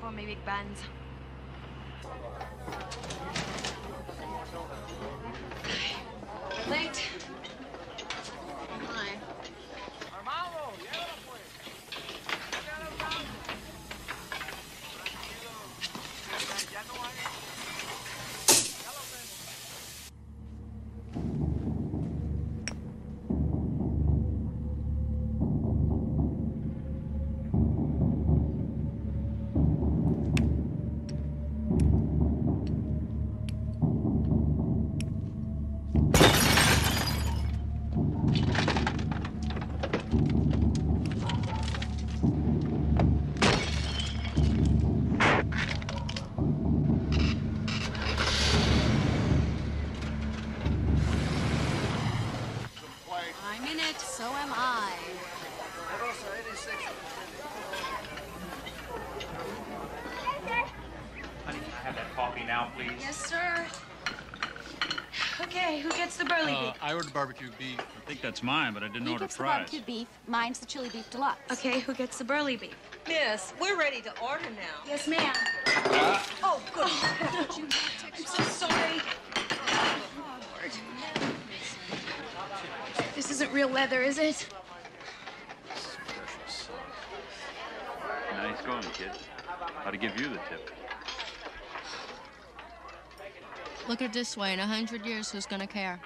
for me, big bands. Late. Honey, can I have that coffee now, please? Yes, sir. Okay, who gets the burly Uh, beef? I ordered barbecue beef. I think that's mine, but I didn't He order gets the fries. barbecue beef. Mine's the chili beef deluxe. Okay, who gets the burly beef? Miss, we're ready to order now. Yes, ma'am. Oh, good. I'm so sorry. This isn't real leather, is it? Nice going, kid. How to give you the tip? Look at it this way in a hundred years, who's gonna care?